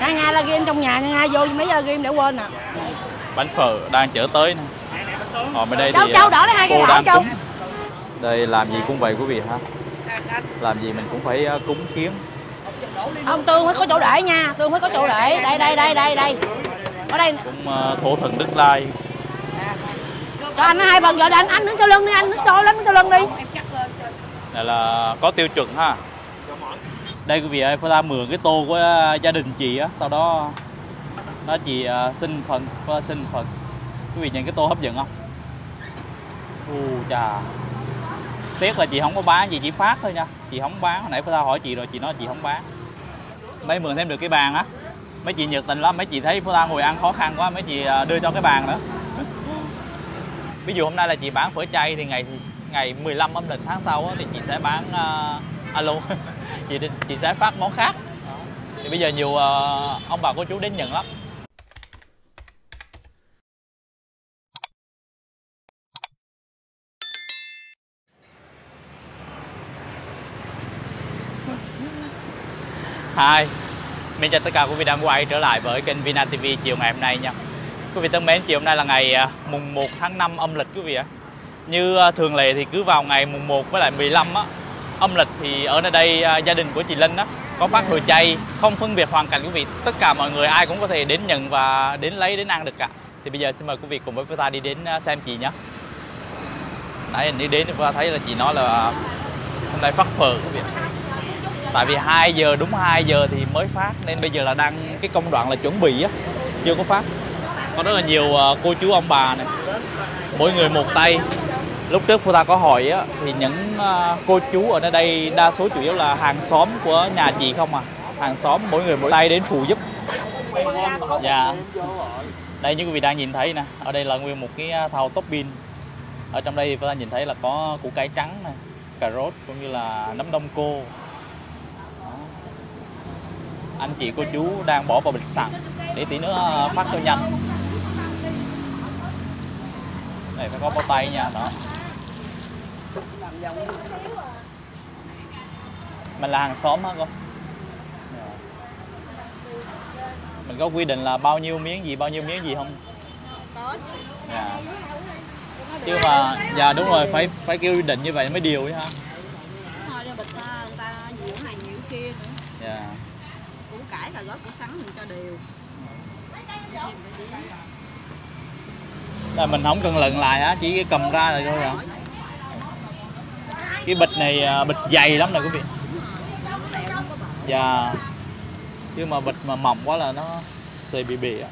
Nga Nga là game trong nhà nha Nga vô mấy giờ game để quên nè bánh phở đang chở tới nè. Còn bên đây Châu thì Châu à, đỏ lấy hai cái cô đang Châu cúng. Đây làm gì cũng vậy quý vị ha. Làm gì mình cũng phải à, cúng kiến Ông Tương phải có chỗ để nha Tương phải có chỗ để. Đây đây đây đây đây. Ở đây nè. cúng à, thổ thần đức lai. Cho anh hai giờ để anh anh đứng sau lưng đi anh đứng sau đứng sau lưng đi. Này là có tiêu chuẩn ha đây quý vị ơi phải ra mượn cái tô của à, gia đình chị á sau đó nó chị à, xin phần có xin phần. Quý vị nhìn cái tô hấp dẫn không? U chà. Tiếc là chị không có bán chị chỉ phát thôi nha. Chị không bán hồi nãy phải ra hỏi chị rồi chị nói chị không bán. Mấy mượn thêm được cái bàn á. Mấy chị nhiệt tình lắm mấy chị thấy Phương Lan ngồi ăn khó khăn quá mấy chị à, đưa cho cái bàn nữa. Ví dụ hôm nay là chị bán phở chay thì ngày ngày 15 âm lịch tháng sau á, thì chị sẽ bán uh, alo. Chị chị sẽ phát món khác. Thì bây giờ nhiều uh, ông bà cô chú đến nhận lắm. Hi, mình chào tất cả quý vị đang quay trở lại với kênh Vina TV chiều ngày hôm nay nha. Quý vị thân mến, chiều hôm nay là ngày ờ, mùng 1 tháng 5 âm lịch quý vị ạ. Như ờ, thường lệ thì cứ vào ngày mùng 1 với lại 15 á âm lịch thì ở nơi đây à, gia đình của chị Linh đó có phát đồ chay, không phân biệt hoàn cảnh quý vị tất cả mọi người ai cũng có thể đến nhận và đến lấy, đến ăn được cả. Thì bây giờ xin mời quý vị cùng với chúng ta đi đến à, xem chị nhé. Nãy mình đi đến thì chúng ta thấy là chị nói là hôm nay phát phở quý vị tại vì 2 giờ, đúng 2 giờ thì mới phát, nên bây giờ là đang, cái công đoạn là chuẩn bị á, chưa có phát. Có rất là nhiều à, cô chú, ông bà này, mỗi người một tay lúc trước Phu Ta có hỏi á, thì những ờ, cô chú ở nơi đây đa số chủ yếu là hàng xóm của nhà chị không à? Hàng xóm mỗi người mỗi tay đến phụ giúp. Dạ. Đây như quý vị đang nhìn thấy nè ở đây là nguyên một cái ờ, thau thau topping ở trong đây thì Ta nhìn thấy là có củ cải trắng này cà rốt cũng như là nấm đông cô. Đó. anh chị cô chú đang bỏ vào bịch sẵn. Để tí nữa ờ, phát cho nhanh. Này phải có bao tay nha đó mình. Là hàng xóm hả con mình có quy định là bao nhiêu miếng gì bao nhiêu miếng gì không? Dạ. Chứ mà dạ đúng rồi phải phải kêu quy định như vậy mới điều chứ ha. Thôi cho bịch người ta nhiều này nhiều kia nữa. Dạ. Củ cải là gói củ sắn mình cho đều. Là mình không cần lận lại á chỉ cầm ra rồi thôi à cái bịch này à, bịch dày lắm nè quý vị. Dạ. Chứ mà bịch mà mỏng quá là nó xì bị bì á.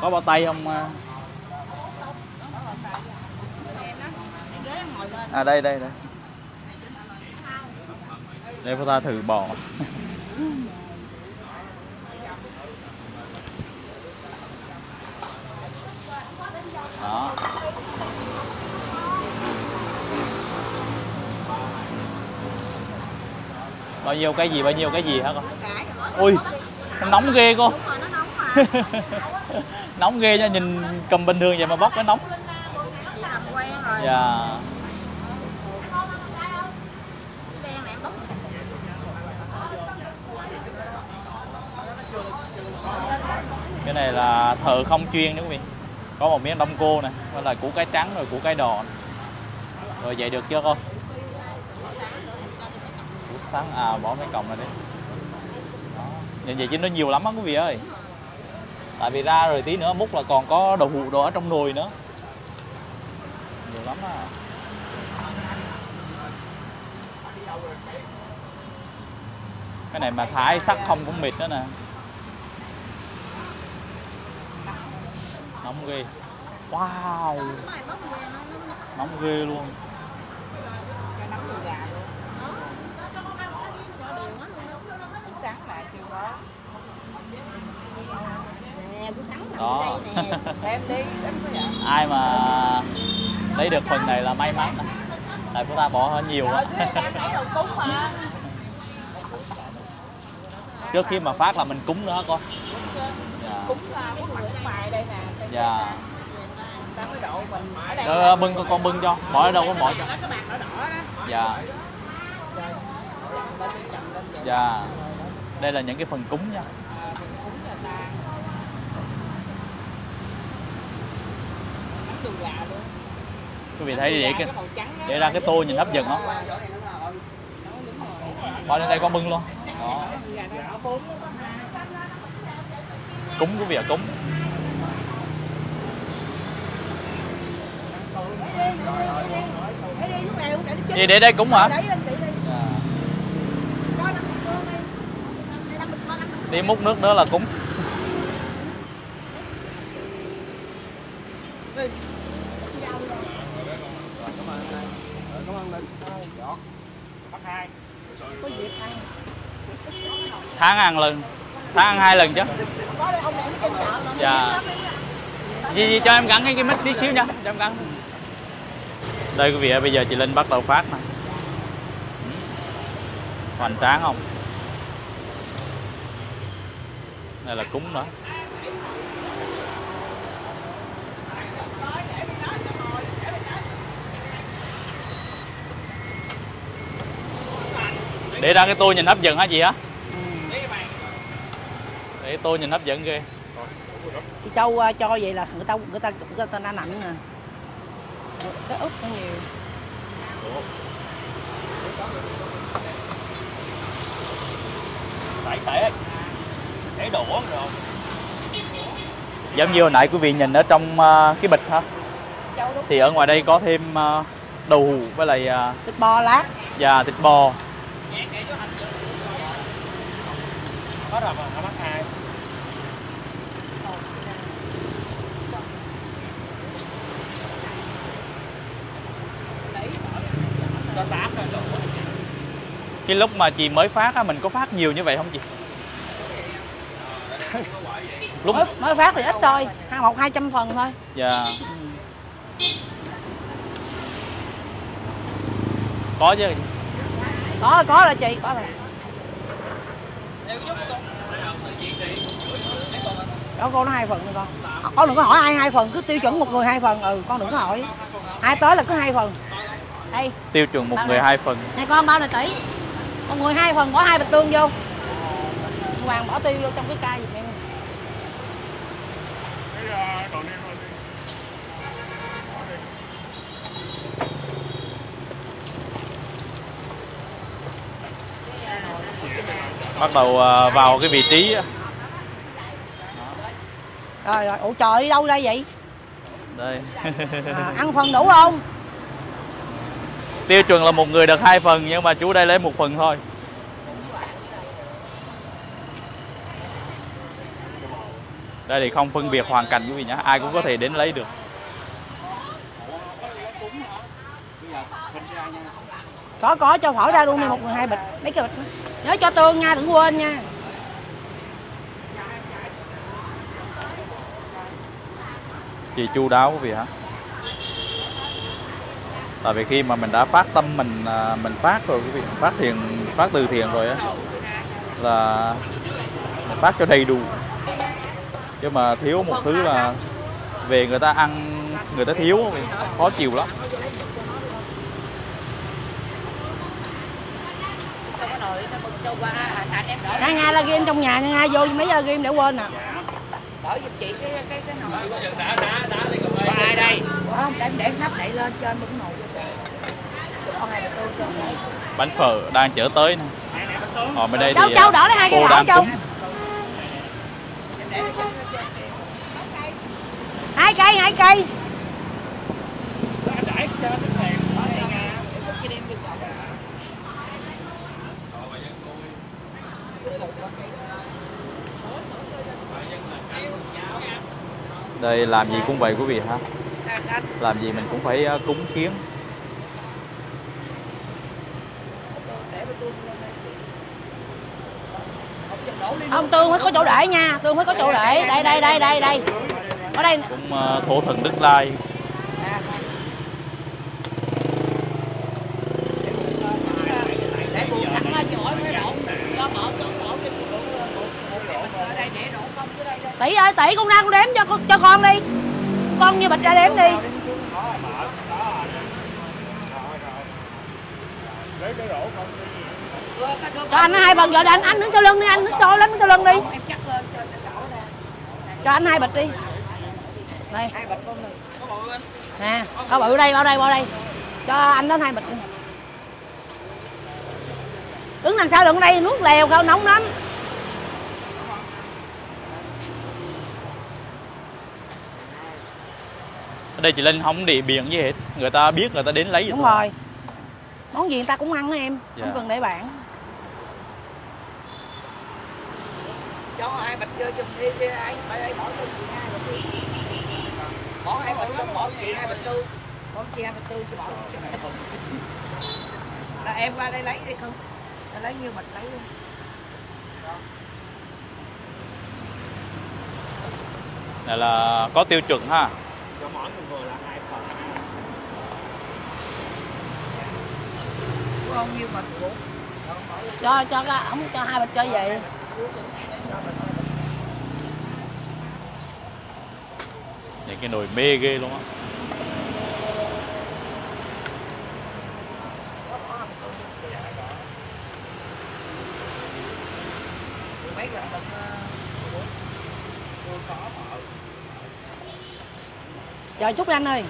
Có bao tay không à? à đây đây đây. Để chúng ta thử bỏ đó. Bao nhiêu cái gì, bao nhiêu cái gì hả con? Ui nó nóng ghê cô. Nóng ghê nha, nhìn cầm bình thường vậy mà bóc cái nóng. Dạ. Cái này cái này là thợ không chuyên đúng quý vị có một miếng đông cô nè đó là củ cái trắng rồi củ cái đỏ rồi vậy được chưa con củ sáng à bỏ mấy cọng này đi. Đó. như vậy chứ nó nhiều lắm á quý vị ơi. Tại vì ra rồi tí nữa múc là còn có đậu hũ đồ ở trong nồi nữa. Nhiều lắm á. Cái này mà thái sắc không cũng mệt đó nè. Nóng ghê wow. Cái nóng ghê luôn. Đó. ai mà lấy được phần này là may mắn tại chúng ta bỏ hơn nhiều á Em lấy đồ cúng mà trước khi mà phát là mình cúng nữa con dạ. Cúng là ngoài đây nè. Dạ ta mới độ mình ở đây Ờ, bưng con con bưng cho. Bỏ ở đâu có bỏ cho. dạ. Dạ. Đây là những cái phần cúng nha. Luôn. Quý vị thấy để cái để ra cái tô nhìn hấp dẫn đó. Bỏ lên đây con bưng luôn. Đó. Cúng vị ạ cúng để đi lúc nào cũng để đi gì để đây cúng hả để lên chị đi dạ. có năm bịch cơm đi Đây, năm bịch con, năm bịch đi múc nước nữa là cúng tháng ăn lần. Tháng ăn hai lần chứ. Đây dạ. Gì gì cho em gắn cái cái mic tí xíu nha. Cho em gắn đây quý vị ơi, bây giờ chị linh bắt đầu phát nè. Hoành tráng không? Đây là cúng nữa. Để ra cái tôi nhìn hấp dẫn hả chị hả để tôi nhìn hấp dẫn ghê. Chị châu ờ, cho vậy là người ta người ta người ta đã nặng nè cái úp nó nhiều. Tẩy tẩy Để đổ rồi. Giống như hồi nãy quý vị nhìn ở trong ờ, cái bịch ha đúng. Thì ở ngoài đây có thêm ờ, đầu hù với lại ờ, thịt bò lát. và thịt bò. Có rồi mà nó bắt hai cho tám rồi đủ Cái lúc mà chị mới phát á, mình có phát nhiều như vậy không chị? Lúc mới, mới phát thì ít thôi hai một hai trăm phần thôi. Dạ. Có chứ. Có có rồi chị có rồi. Đó con nó hai phần thôi con. Con đừng có hỏi ai hai phần cứ tiêu chuẩn một người hai phần. Ừ con đừng có hỏi. Ai tới là cứ hai phần đây. Tiêu chuẩn một Bao người nhiêu? hai phần. Này con bao này tỷ? Một người hai phần bỏ hai bịch tương vô. Hoàng bỏ tiêu vô trong cái chai giùm em. Bắt đầu ờ, vào cái vị trí á. rồi rồi. Ủa trời đi đâu đây vậy? Đây. À, ăn phần đủ không Tiêu chuẩn là một người được hai phần Nhưng mà chú đây lấy một phần thôi. Đây thì không phân biệt hoàn cảnh quý vị nhé Ai cũng có thể đến lấy được. Có có cho phở ra luôn đi một người hai bịch. Mấy cái bịch. Nhớ cho tương nha đừng quên nha. Chị chu đáo quý vị hả Tại vì khi mà mình đã phát tâm mình à, mình phát rồi quý vị phát thiện phát từ thiện rồi á là mình phát cho đầy đủ. Chứ mà thiếu một thứ là về người ta ăn người ta thiếu quý vị, khó chịu lắm. Hai nga là game trong nhà nha nga vô mấy giờ game để quên nè. Đỡ giùm chị cái cái cái nồi có ai đây? Không để để nắp đậy lên trên bưng nồi con này là tôi cho này bánh phở đang chở tới nè. Còn bên đây thì châu đỏ lấy hai cây cô đỏ đang châu. cúng. Để lên trên trên hai cây hai cây đây làm gì cũng vậy quý vị ha. Làm gì mình cũng phải ờ, cúng kiến. Ông tương phải có chỗ để nha. Tương phải có chỗ để. Đây đây đây đây đây. Ở đây cũng ờ, thổ thần đức lai để buồn sẵn lên chỗ mới đổ cho mở cho đổ cho chị đổ một một ở đây để đổ không dưới đây đây tỷ ơi tỷ con ra con đếm cho con cho con đi. Con như bịch ra đếm đi. Cho anh hai bịch rồi anh anh đứng sau lưng đi anh đứng sau đứng sau lưng đi. Lên cho anh hai bịch đi. Đây. Nè. Bao bự đây bao đây bao đây. Cho anh đó hai bịch. Đi. đứng đằng sau đừng đây nước lèo không nóng lắm ở đây chị linh không địa biển gì hết. Người ta biết người ta đến lấy đúng thôi. rồi. Món gì người ta cũng ăn đó em. Dạ. không cần để bạn. Cho hai bịch vô chùm đi đi ai phải đây bỏ cho chị hai bỏ hai bịch xong bỏ chị hai bịch tư bỏ chị hai bịch tư chứ bỏ cho mẹ là em qua đây lấy đi không? Ta lấy nhiêu bịch lấy luôn này là có tiêu chuẩn ha bao nhiêu bịch của cho cho cái không cho hai bịch cho vậy những cái nồi mê ghê luôn á chờ chút anh ơi.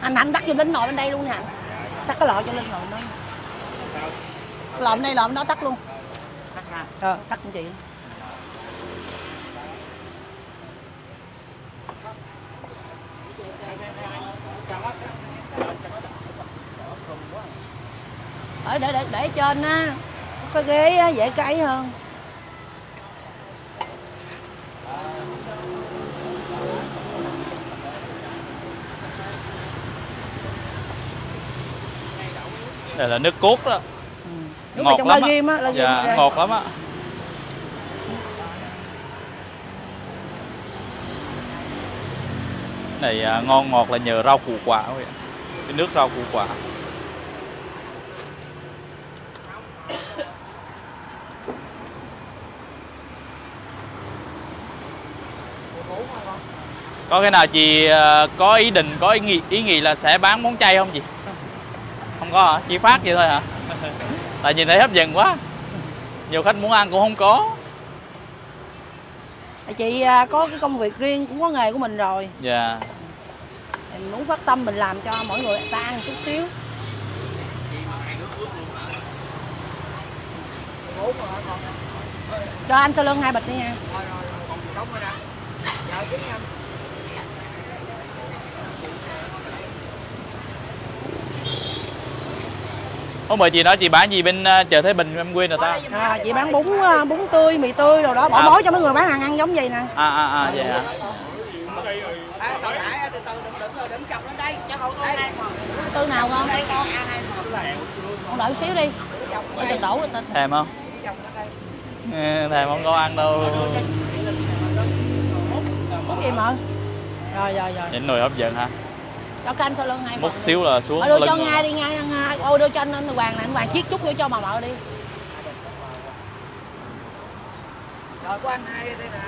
Anh anh đắt cho linh nồi bên đây luôn nè. anh tắt cái lọ cho nồi đó. Lọ bên đây bên đó tắt luôn. Ờ tắt chị. Ở để để để trên á có ghế á, dễ cấy hơn đây là nước cốt đó ừ. Đúng ngọt lắm ghim á ghim dạ, ra. ngọt lắm á này à, ngon ngọt là nhờ rau củ quả thôi cái nước rau củ quả có cái nào chị à, có ý định có ý nghĩ ý nghĩ là sẽ bán món chay không chị không có hả chỉ phát vậy thôi hả? Tại nhìn thấy hấp dẫn quá. Nhiều khách muốn ăn cũng không có. Chị à, có cái công việc riêng cũng có nghề của mình rồi. Dạ. Mình muốn phát tâm mình làm cho mỗi người ta ăn chút xíu. Cho anh sau lưng hai bịch đi nha. Rồi rồi còn sống rồi nè giờ chứ nha hôm bữa chị nói chị bán gì bên à, chợ Thế Bình em quên rồi ta? À, chị bán bún à, bún tươi mì tươi rồi đó. Bỏ À. mối cho mấy người bán hàng ăn giống vậy nè. À à à vậy hả? À, từ từ đừng đừng đừng chọc lên đây. Cho cậu tôi hai phần. Cái tư nào không đây? Con ăn hai phần. Con đợi xíu đi. Để đổ người ta. Thèm không? Thèm không có ăn đâu. Món gì mà? Rồi rồi rồi. Những nồi hấp dẫn hả? Cho cái anh sau lưng hai một phần xíu là xuống đưa cho ngay đi ngay ăn ngay ô đưa cho anh anh hoàng này anh hoàng chiết chút vô cho bà mợ đi. Rồi của anh hai đây nè.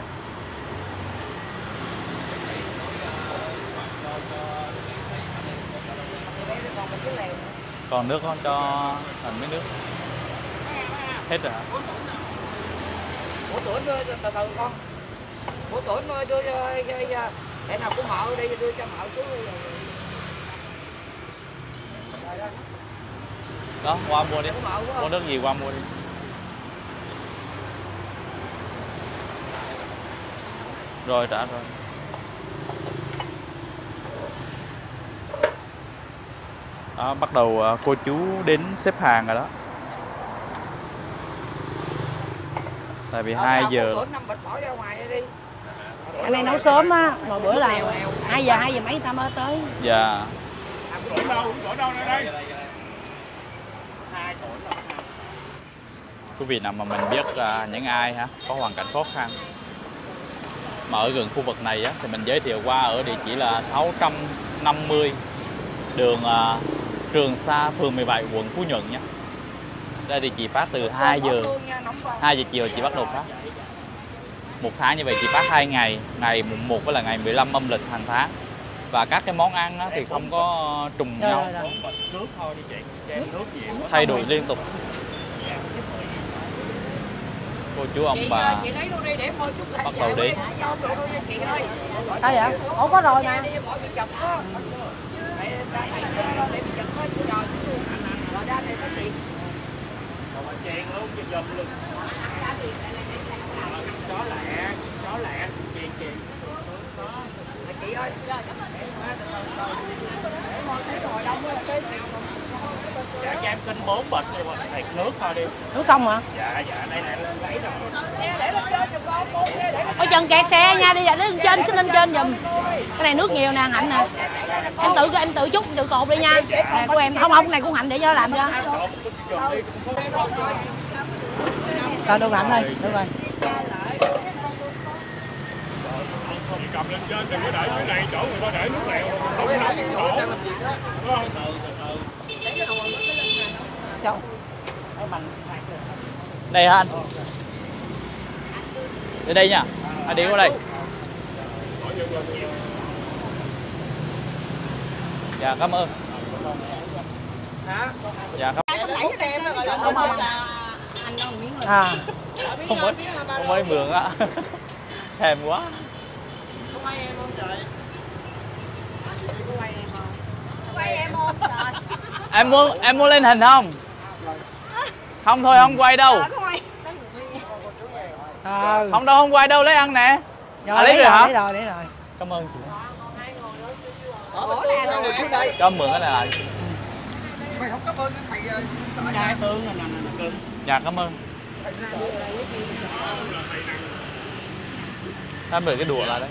Còn nữa. nước không cho thành mấy nước? Hết rồi hả? Ủa tuổi đưa từ từ con. Ủa tuổi đưa đưa cho để nào của mợ đi đưa cho mợ chú đi. Rồi đó qua mua đi. Có nước gì qua mua đi. Rồi trả rồi. Đó, bắt đầu à, cô chú đến xếp hàng rồi đó. Tại vì 2 giờ tuổi năm bịch bỏ ra ngoài đi. Anh này nấu sớm á mà bữa là hai giờ hai giờ mấy người ta mới tới. Dạ quý vị nào mà mình biết à, những ai ha có hoàn cảnh khó khăn mà ở gần khu vực này á, thì mình giới thiệu qua ở địa chỉ là 650 đường à, Trường Sa phường 17 quận Phú Nhuận nhé đây thì chị phát từ 2 giờ 2 giờ chiều chị bắt đầu phát. Một tháng như vậy chị phát hai ngày ngày mùng 1 với là ngày 15 âm lịch hàng tháng. Và các cái món ăn á, thì không có trùng nhau. thay đổi liên tục cô chú ông chị, bà chị lấy luôn đi để mua chút Bắt đầu đi. Sao vậy? Ủa có rồi mà. chèn luôn cho dùm luôn chó lẹ chó lẹ chèn chèn chị ơi mọi cái ngồi đông á cái dạ cho em xin bốn bịch rồi mà thiệt nước thôi đi Đúng không hả? dạ dạ đây nè lấy rồi xe để lên trên giùm con bốn xe để Ôi chân kẹt xe nha, đi lên trên, xin lên trên giùm. Cái này nước nhiều nè, Hạnh nè. Em tự em tự chút, tự cột đi nha. Nè của em, không không, cái này của Hạnh để cho làm cho. Rồi được Hạnh ơi, được rồi. không cầm lên trên đừng có để cái này chỗ người ta để nước lèo không nóng Châu. Đây hả anh? Đến đây nha anh đi qua đây. Dạ cảm ơn. Dạ cảm À, không mới không mới mượn á. Thèm quá. Quay em không trời? Em muốn em muốn lên hình không không thôi không quay đâu. Ờ. không đâu không quay đâu lấy ăn nè. Rồi, À, lấy rồi hả? Lấy rồi, lấy rồi. cảm ơn chị. Cho mượn cái này lại mày không cảm ơn mày hai tương nè nè nè dạ cảm ơn. Em để cái đùa lại đấy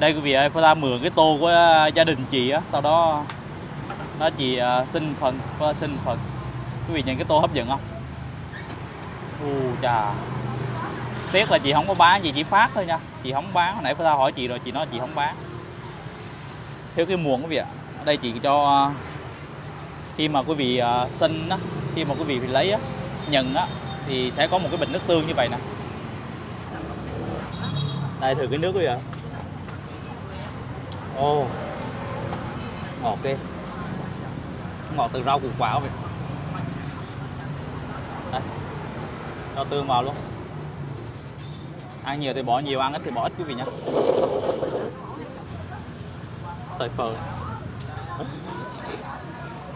đây quý vị ơi Phật mượn cái tô của à, gia đình chị á, sau đó nó chị à, xin phần Phật xin phần. Quý vị nhìn cái tô hấp dẫn không? U chà. Tiếc là chị không có bán, chị chỉ phát thôi nha. Chị không bán, hồi nãy Phật hỏi chị rồi, chị nói chị không bán. Theo cái muỗng quý vị ạ. Ở đây chị cho à, khi mà quý vị xin á, khi mà quý vị lấy á, nhận á, thì sẽ có một cái bình nước tương như vậy nè. Đây, thử cái nước quý vị ạ. Ồ. Ngọt ghê Ngọt từ rau củ quả vậy? Đây. Cho tương vào luôn. Ăn nhiều thì bỏ nhiều, ăn ít thì bỏ ít quý vị nhé sợi phở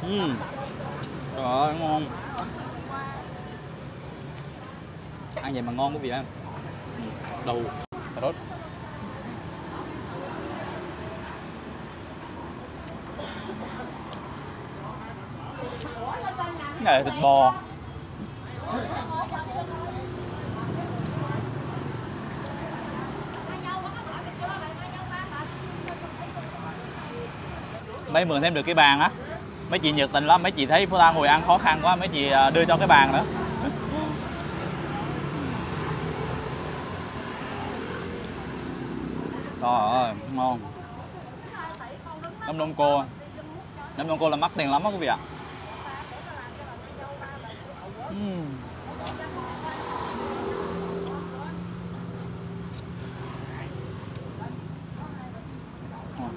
uhm. Trời ơi ngon. Ăn vậy mà ngon quý vị ăn Đầu cà rốt. Này là thịt bò. Mấy mượn thêm được cái bàn á. Mấy chị nhiệt tình lắm, mấy chị thấy Phú ta ngồi ăn khó khăn quá, mấy chị à, đưa cho cái bàn nữa. Trời ơi, ngon. Nấm đông cô. Nấm đông cô là mắc tiền lắm á quý vị ạ. à. Ngon.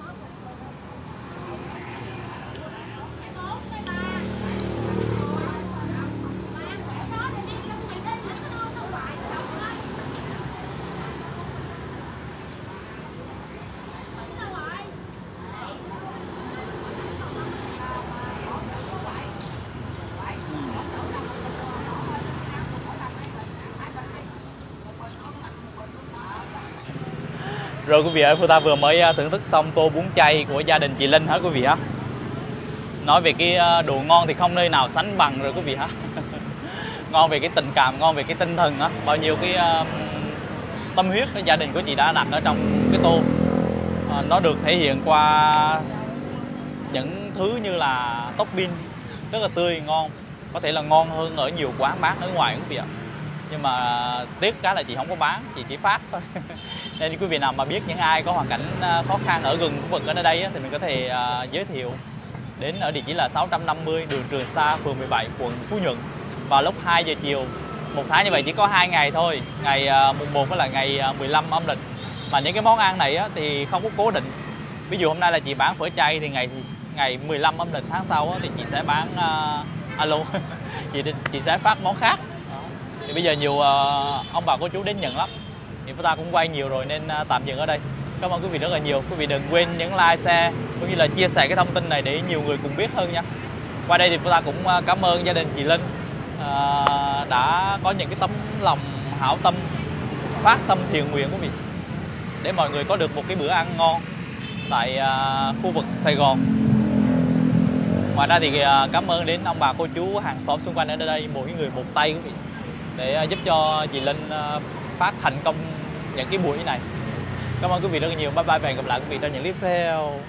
Rồi quý vị ơi, chúng ta vừa mới à, thưởng thức xong tô bún chay của gia đình chị Linh hả quý vị hả? Nói về cái à, đồ ngon thì không nơi nào sánh bằng rồi quý vị hả? ngon về cái tình cảm ngon về cái tinh thần á bao nhiêu cái uh, tâm huyết cái gia đình của chị đã đặt ở trong cái tô uh, nó được thể hiện qua những thứ như là topping rất là tươi ngon có thể là ngon hơn ở nhiều quán bán ở ngoài quý vị ạ nhưng mà tiếc cái là chị không có bán chị chỉ phát thôi nên quý vị nào mà biết những ai có hoàn cảnh ờ, khó khăn ở gần khu vực ở nơi đây thì mình có thể ờ, giới thiệu đến ở địa chỉ là 650 đường Trường Sa, phường 17, quận Phú Nhuận vào lúc 2 giờ chiều. Một tháng như vậy chỉ có hai ngày thôi, ngày ờ, mùng 1 là ngày 15 âm lịch. Mà những cái món ăn này thì không có cố định. Ví dụ hôm nay là chị bán phở chay thì ngày ngày 15 âm lịch tháng sau thì chị sẽ bán uh, alo, chị chị sẽ phát món khác. Thì bây giờ nhiều uh, ông bà cô chú đến nhận lắm. Thì chúng ta cũng quay nhiều rồi nên uh, tạm dừng ở đây. Cảm ơn quý vị rất là nhiều. Quý vị đừng quên nhấn like, share cũng như là chia sẻ cái thông tin này để nhiều người cùng biết hơn nha. Qua đây thì chúng ta cũng à, cảm ơn gia đình chị Linh à, đã có những cái tấm lòng hảo tâm phát tâm thiện nguyện quý vị để mọi người có được một cái bữa ăn ngon tại khu vực Sài Gòn. Ngoài ra thì cảm ơn đến ông bà cô chú hàng xóm xung quanh ở đây mỗi người một tay quý vị để ờ, giúp cho chị Linh ờ, phát thành công những cái buổi này. Cảm ơn quý vị rất nhiều. Bye bye và hẹn gặp lại quý vị trong những clip tiếp theo.